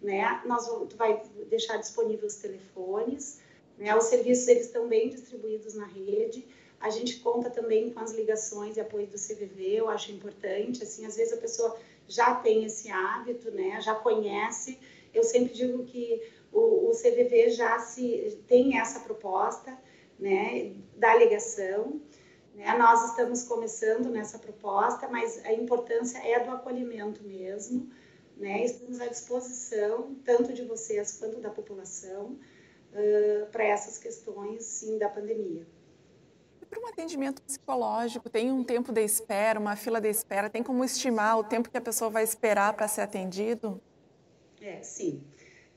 né? Nós tu vai deixar disponível os telefones, né? Os serviços, eles estão bem distribuídos na rede, a gente conta também com as ligações e apoio do CVV, eu acho importante, assim, às vezes a pessoa já tem esse hábito, né, já conhece. Eu sempre digo que o, o CVV já se tem essa proposta, né, da ligação. Né? Nós estamos começando nessa proposta, mas a importância é do acolhimento mesmo, né? Estamos à disposição tanto de vocês quanto da população uh, para essas questões, sim, da pandemia. Para um atendimento psicológico, tem um tempo de espera, uma fila de espera? Tem como estimar o tempo que a pessoa vai esperar para ser atendido? É, sim.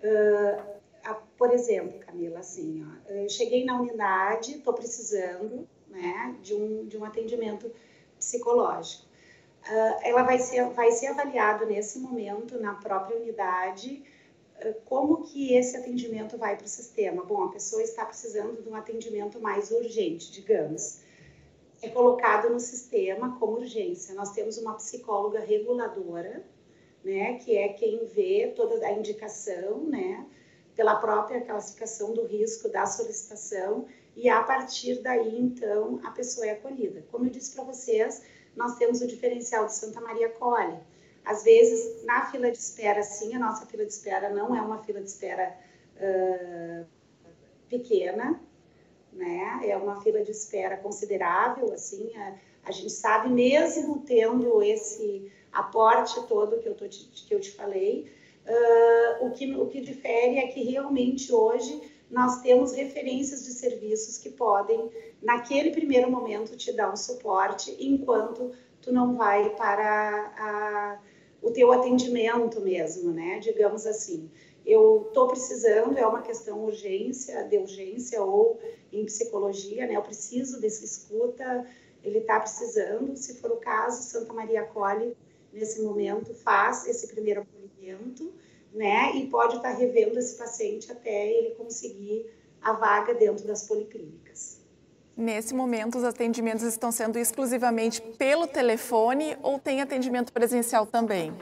Uh, a, por exemplo, Camila, assim, ó, eu cheguei na unidade, estou precisando né, de, um, de um atendimento psicológico. Uh, ela vai ser, vai ser avaliado nesse momento na própria unidade como que esse atendimento vai para o sistema? Bom, a pessoa está precisando de um atendimento mais urgente, digamos. É colocado no sistema como urgência. Nós temos uma psicóloga reguladora, né, que é quem vê toda a indicação, né, pela própria classificação do risco da solicitação e a partir daí, então, a pessoa é acolhida. Como eu disse para vocês, nós temos o diferencial de Santa Maria Colhe, às vezes, na fila de espera, sim, a nossa fila de espera não é uma fila de espera uh, pequena, né? É uma fila de espera considerável, assim. A, a gente sabe, mesmo tendo esse aporte todo que eu, tô te, que eu te falei, uh, o, que, o que difere é que realmente hoje nós temos referências de serviços que podem, naquele primeiro momento, te dar um suporte, enquanto tu não vai para a o teu atendimento mesmo, né? Digamos assim, eu estou precisando, é uma questão urgência, de urgência ou em psicologia, né? Eu preciso desse escuta, ele está precisando, se for o caso, Santa Maria acolhe nesse momento, faz esse primeiro acolhimento, né? E pode estar tá revendo esse paciente até ele conseguir a vaga dentro das policlínicas. Nesse momento, os atendimentos estão sendo exclusivamente pelo telefone ou tem atendimento presencial também?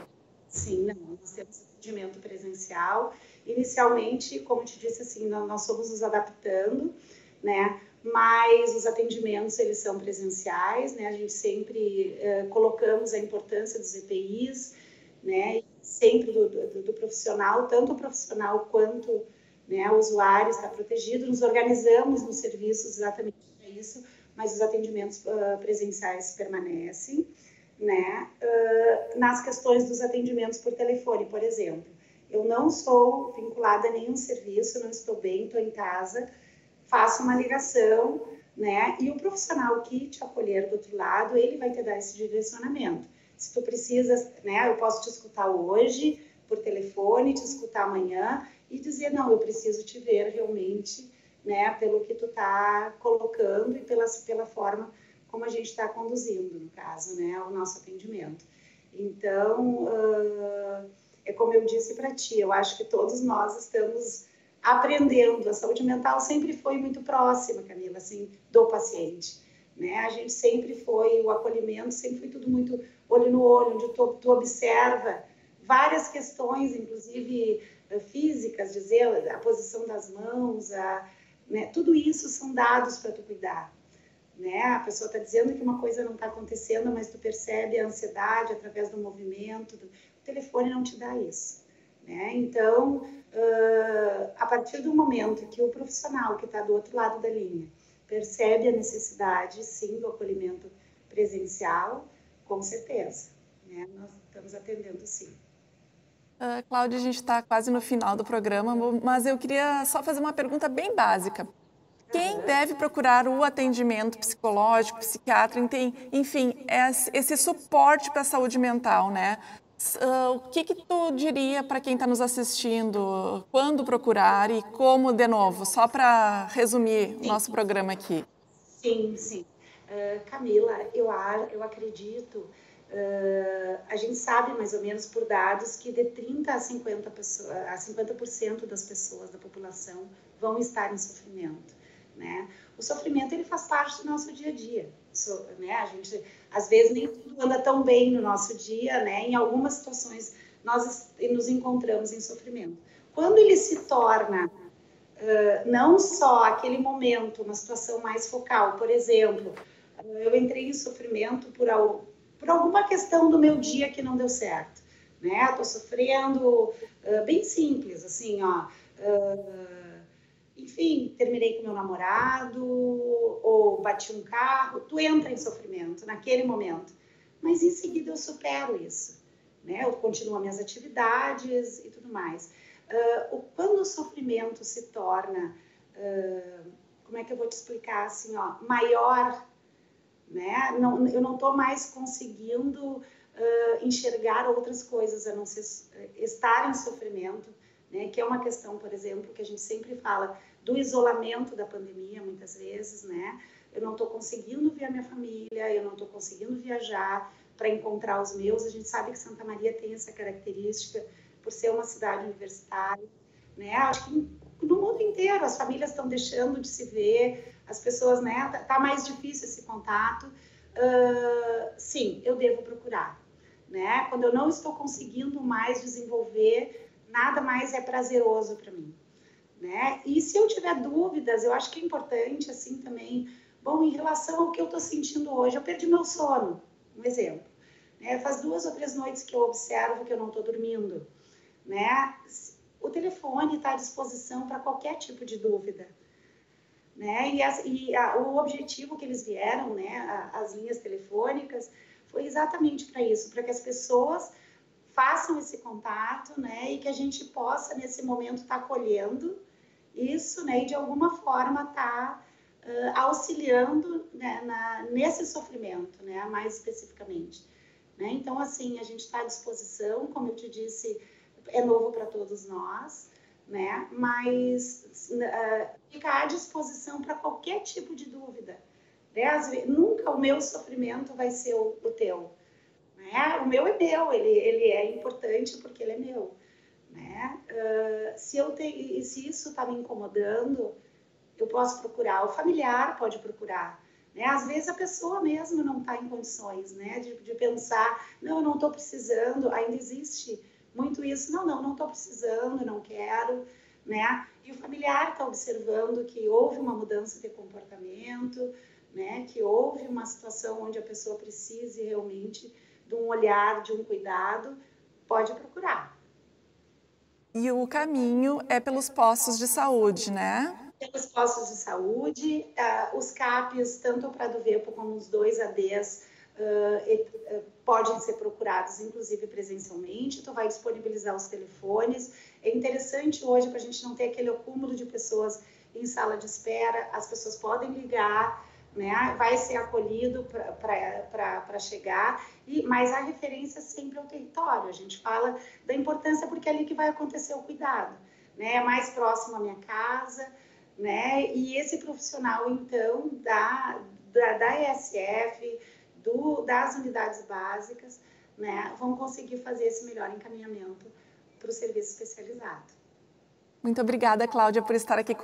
Sim, nós temos atendimento presencial. Inicialmente, como te disse, assim, nós somos nos adaptando, né? Mas os atendimentos, eles são presenciais, né? A gente sempre uh, colocamos a importância dos EPIs, né? Sempre do, do, do profissional, tanto o profissional quanto né, o usuário está protegido. Nos organizamos nos serviços exatamente isso, mas os atendimentos uh, presenciais permanecem, né? Uh, nas questões dos atendimentos por telefone, por exemplo, eu não sou vinculada a nenhum serviço, não estou bem, estou em casa, faço uma ligação, né? E o profissional que te acolher do outro lado, ele vai te dar esse direcionamento. Se tu precisa, né? Eu posso te escutar hoje por telefone, te escutar amanhã e dizer não, eu preciso te ver realmente né, pelo que tu está colocando e pela, pela forma como a gente está conduzindo, no caso, né, o nosso atendimento. Então, uh, é como eu disse para ti, eu acho que todos nós estamos aprendendo. A saúde mental sempre foi muito próxima, Camila, assim, do paciente. Né? A gente sempre foi, o acolhimento sempre foi tudo muito olho no olho, onde tu, tu observa várias questões, inclusive físicas, dizer a posição das mãos, a, né? Tudo isso são dados para tu cuidar. Né? A pessoa está dizendo que uma coisa não está acontecendo, mas tu percebe a ansiedade através do movimento. Do... O telefone não te dá isso. Né? Então, uh, a partir do momento que o profissional que está do outro lado da linha percebe a necessidade, sim, do acolhimento presencial, com certeza. né, nós estamos atendendo sim. Uh, Cláudia, a gente está quase no final do programa, mas eu queria só fazer uma pergunta bem básica. Quem deve procurar o atendimento psicológico, psiquiatra, enfim, esse suporte para a saúde mental, né? Uh, o que, que tu diria para quem está nos assistindo? Quando procurar e como, de novo? Só para resumir o nosso programa aqui. Sim, sim. Uh, Camila, eu, eu acredito, uh, a gente sabe mais ou menos por dados que de 30% a 50%, pessoa, a 50 das pessoas da população vão estar em sofrimento. Né? O sofrimento ele faz parte do nosso dia a dia. So, né? A gente às vezes nem tudo anda tão bem no nosso dia, né? Em algumas situações nós nos encontramos em sofrimento. Quando ele se torna uh, não só aquele momento, uma situação mais focal, por exemplo, eu entrei em sofrimento por, por alguma questão do meu dia que não deu certo, né? Estou sofrendo, uh, bem simples, assim, ó enfim, terminei com meu namorado ou bati um carro, tu entra em sofrimento naquele momento. Mas em seguida eu supero isso, né? Eu continuo minhas atividades e tudo mais. Uh, quando o sofrimento se torna, uh, como é que eu vou te explicar assim, ó, maior, né? Não, eu não estou mais conseguindo uh, enxergar outras coisas a não ser estar em sofrimento, né? Que é uma questão, por exemplo, que a gente sempre fala do isolamento da pandemia, muitas vezes, né? Eu não estou conseguindo ver a minha família, eu não estou conseguindo viajar para encontrar os meus. A gente sabe que Santa Maria tem essa característica por ser uma cidade universitária, né? Acho que no mundo inteiro as famílias estão deixando de se ver, as pessoas, né? Tá, tá mais difícil esse contato. Uh, sim, eu devo procurar, né? Quando eu não estou conseguindo mais desenvolver, nada mais é prazeroso para mim né? E se eu tiver dúvidas, eu acho que é importante, assim, também, bom, em relação ao que eu estou sentindo hoje, eu perdi meu sono, um exemplo. Né? Faz duas ou três noites que eu observo que eu não estou dormindo, né? O telefone está à disposição para qualquer tipo de dúvida, né? E, as, e a, o objetivo que eles vieram, né, a, as linhas telefônicas, foi exatamente para isso, para que as pessoas façam esse contato, né, e que a gente possa nesse momento estar tá acolhendo isso, né, e de alguma forma tá uh, auxiliando né, na, nesse sofrimento, né, mais especificamente. Né? Então, assim, a gente está à disposição, como eu te disse, é novo para todos nós, né, mas uh, fica à disposição para qualquer tipo de dúvida. Né? Nunca o meu sofrimento vai ser o, o teu. Né? O meu é meu, ele, ele é importante porque ele é meu né? Uh, se eu tenho, se isso está me incomodando, eu posso procurar. O familiar pode procurar. Né? Às vezes a pessoa mesmo não está em condições, né, de, de pensar, não, eu não estou precisando. Ainda existe muito isso. Não, não, não estou precisando, não quero, né? E o familiar está observando que houve uma mudança de comportamento, né? Que houve uma situação onde a pessoa precise realmente de um olhar, de um cuidado, pode procurar. E o caminho é pelos postos de saúde, né? Pelos postos de saúde, uh, os CAPs, tanto para do Vepo como os dois ADs, uh, uh, podem ser procurados, inclusive presencialmente. Tu vai disponibilizar os telefones. É interessante hoje para a gente não ter aquele acúmulo de pessoas em sala de espera. As pessoas podem ligar, né? Vai ser acolhido para chegar, e, mas a referência sempre é o território. A gente fala da importância porque é ali que vai acontecer o cuidado, né? É mais próximo à minha casa, né? E esse profissional, então, da, da, da ESF, do, das unidades básicas, né? Vão conseguir fazer esse melhor encaminhamento para o serviço especializado. Muito obrigada, Cláudia, por estar aqui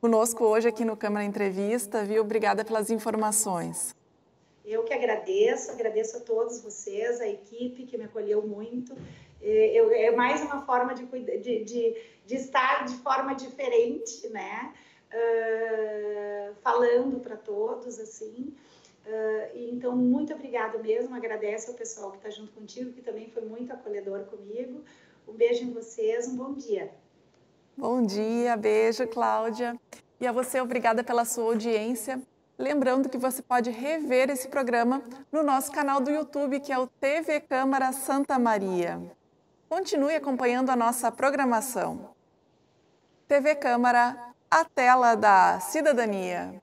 conosco hoje aqui no Câmara Entrevista, viu? Obrigada pelas informações. Eu que agradeço, agradeço a todos vocês, a equipe que me acolheu muito. Eu, é mais uma forma de, de, de, de estar de forma diferente, né? Uh, falando para todos, assim. Uh, então, muito obrigado mesmo. Agradeço ao pessoal que está junto contigo, que também foi muito acolhedor comigo. Um beijo em vocês, um bom dia. Bom dia, beijo, Cláudia. E a você, obrigada pela sua audiência. Lembrando que você pode rever esse programa no nosso canal do YouTube, que é o TV Câmara Santa Maria. Continue acompanhando a nossa programação. TV Câmara, a tela da cidadania.